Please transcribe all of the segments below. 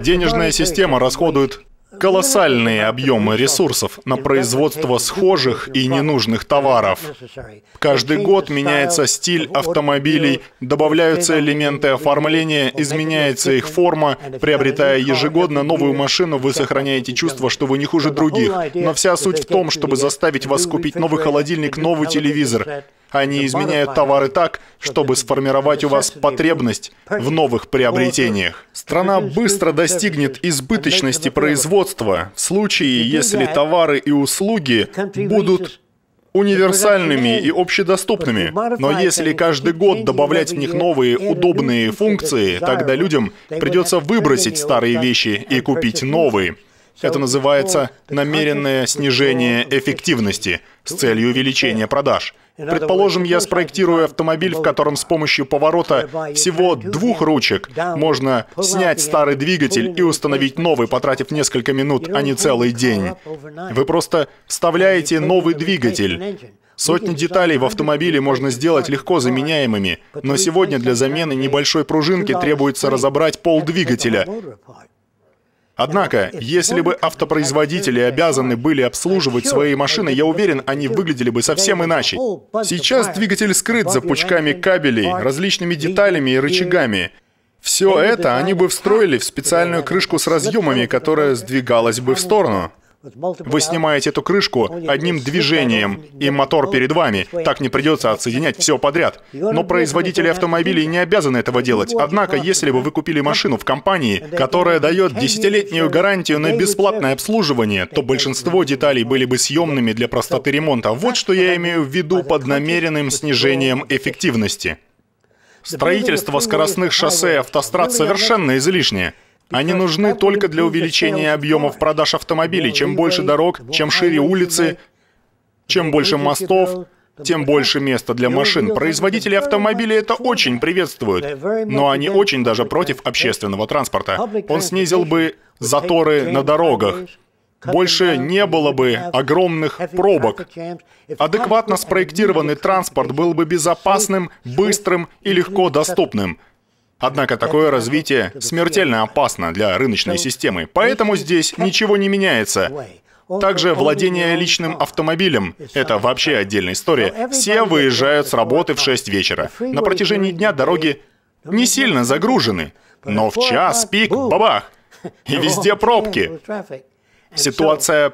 Денежная система расходует колоссальные объемы ресурсов на производство схожих и ненужных товаров. Каждый год меняется стиль автомобилей, добавляются элементы оформления, изменяется их форма. Приобретая ежегодно новую машину, вы сохраняете чувство, что вы не хуже других. Но вся суть в том, чтобы заставить вас купить новый холодильник, новый телевизор. Они изменяют товары так, чтобы сформировать у вас потребность в новых приобретениях. Страна быстро достигнет избыточности производства. В случае, если товары и услуги будут универсальными и общедоступными. Но если каждый год добавлять в них новые удобные функции, тогда людям придется выбросить старые вещи и купить новые. Это называется намеренное снижение эффективности с целью увеличения продаж. Предположим, я спроектирую автомобиль, в котором с помощью поворота всего двух ручек можно снять старый двигатель и установить новый, потратив несколько минут, а не целый день. Вы просто вставляете новый двигатель. Сотни деталей в автомобиле можно сделать легко заменяемыми, но сегодня для замены небольшой пружинки требуется разобрать пол двигателя. Однако, если бы автопроизводители обязаны были обслуживать свои машины, я уверен, они выглядели бы совсем иначе. Сейчас двигатель скрыт за пучками кабелей, различными деталями и рычагами. Все это они бы встроили в специальную крышку с разъемами, которая сдвигалась бы в сторону. Вы снимаете эту крышку одним движением, и мотор перед вами. Так не придется отсоединять все подряд. Но производители автомобилей не обязаны этого делать. Однако, если бы вы купили машину в компании, которая дает десятилетнюю гарантию на бесплатное обслуживание, то большинство деталей были бы съемными для простоты ремонта. Вот что я имею в виду под намеренным снижением эффективности. Строительство скоростных шоссе и автострад совершенно излишнее. Они нужны только для увеличения объемов продаж автомобилей. Чем больше дорог, чем шире улицы, чем больше мостов, тем больше места для машин. Производители автомобилей это очень приветствуют, но они очень даже против общественного транспорта. Он снизил бы заторы на дорогах. Больше не было бы огромных пробок. Адекватно спроектированный транспорт был бы безопасным, быстрым и легко доступным. Однако такое развитие смертельно опасно для рыночной системы, поэтому здесь ничего не меняется. Также владение личным автомобилем — это вообще отдельная история. Все выезжают с работы в 6 вечера. На протяжении дня дороги не сильно загружены, но в час пик — бабах! И везде пробки. Ситуация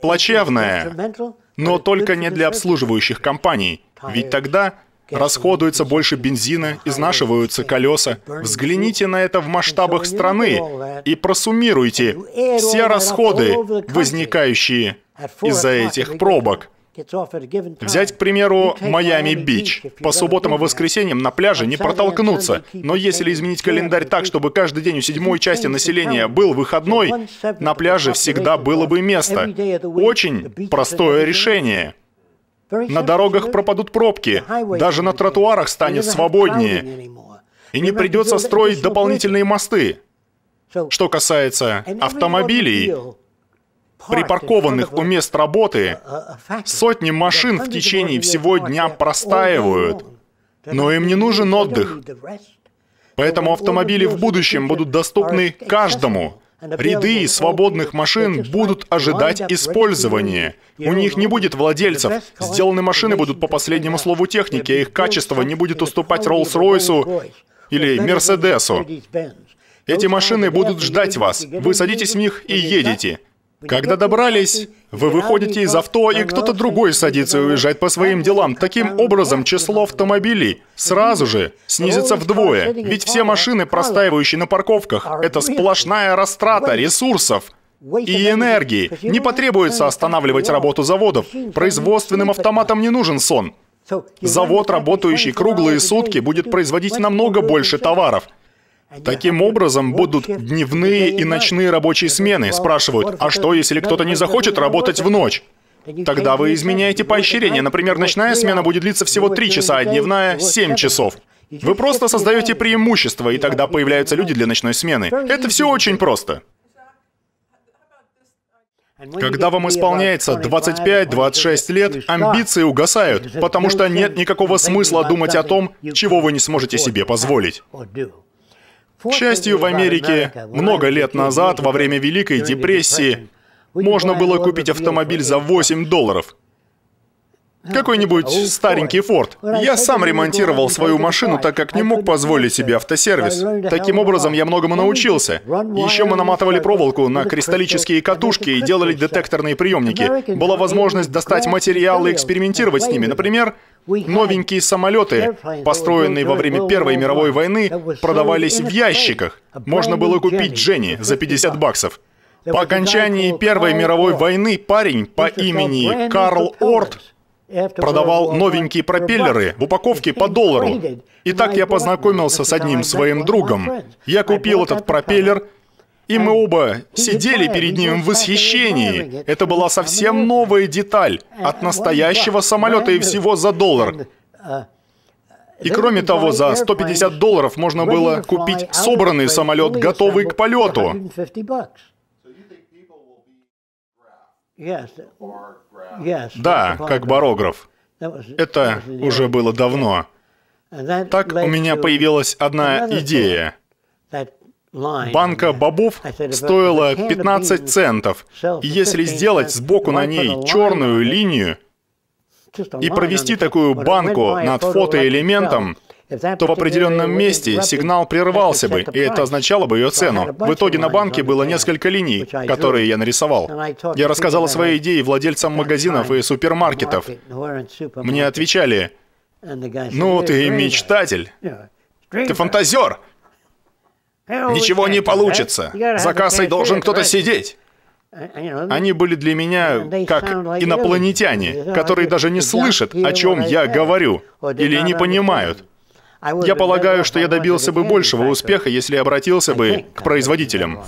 плачевная, но только не для обслуживающих компаний, ведь тогда Расходуется больше бензина, изнашиваются колеса. Взгляните на это в масштабах страны и просуммируйте все расходы, возникающие из-за этих пробок. Взять, к примеру, Майами-Бич. По субботам и воскресеньям на пляже не протолкнуться. Но если изменить календарь так, чтобы каждый день у седьмой части населения был выходной, на пляже всегда было бы место. Очень простое решение. На дорогах пропадут пробки, даже на тротуарах станет свободнее. И не придется строить дополнительные мосты. Что касается автомобилей, припаркованных у мест работы, сотни машин в течение всего дня простаивают. Но им не нужен отдых. Поэтому автомобили в будущем будут доступны каждому. Ряды свободных машин будут ожидать использования. У них не будет владельцев. Сделанные машины будут по последнему слову техники, а их качество не будет уступать Роллс-Ройсу или Мерседесу. Эти машины будут ждать вас. Вы садитесь в них и едете. Когда добрались, вы выходите из авто, и кто-то другой садится и уезжает по своим делам. Таким образом, число автомобилей сразу же снизится вдвое. Ведь все машины, простаивающие на парковках, это сплошная растрата ресурсов и энергии. Не потребуется останавливать работу заводов. Производственным автоматам не нужен сон. Завод, работающий круглые сутки, будет производить намного больше товаров. Таким образом, будут дневные и ночные рабочие смены. Спрашивают, а что, если кто-то не захочет работать в ночь? Тогда вы изменяете поощрение. Например, ночная смена будет длиться всего 3 часа, а дневная — 7 часов. Вы просто создаете преимущество, и тогда появляются люди для ночной смены. Это все очень просто. Когда вам исполняется 25-26 лет, амбиции угасают, потому что нет никакого смысла думать о том, чего вы не сможете себе позволить. К счастью, в Америке много лет назад, во время Великой депрессии, можно было купить автомобиль за 8 долларов. Какой-нибудь старенький Форд. Я сам ремонтировал свою машину, так как не мог позволить себе автосервис. Таким образом, я многому научился. Еще мы наматывали проволоку на кристаллические катушки и делали детекторные приемники. Была возможность достать материалы и экспериментировать с ними. Например, новенькие самолеты, построенные во время Первой мировой войны, продавались в ящиках. Можно было купить Дженни за 50 баксов. По окончании Первой мировой войны парень по имени Карл Орт продавал новенькие пропеллеры в упаковке по доллару. И так я познакомился с одним своим другом. Я купил этот пропеллер, и мы оба сидели перед ним в восхищении. Это была совсем новая деталь от настоящего самолета и всего за доллар. И кроме того, за 150 долларов можно было купить собранный самолет, готовый к полету. Да, как барограф. Это уже было давно. Так у меня появилась одна идея. Банка бобов стоила 15 центов. И если сделать сбоку на ней черную линию и провести такую банку над фотоэлементом, то в определенном месте сигнал прервался бы, и это означало бы ее цену. В итоге на банке было несколько линий, которые я нарисовал. Я рассказал о своей идее владельцам магазинов и супермаркетов. Мне отвечали, ну ты мечтатель, ты фантазер. Ничего не получится. За кассой должен кто-то сидеть. Они были для меня как инопланетяне, которые даже не слышат, о чем я говорю, или не понимают. Я полагаю, что я добился бы большего успеха, если обратился бы к производителям.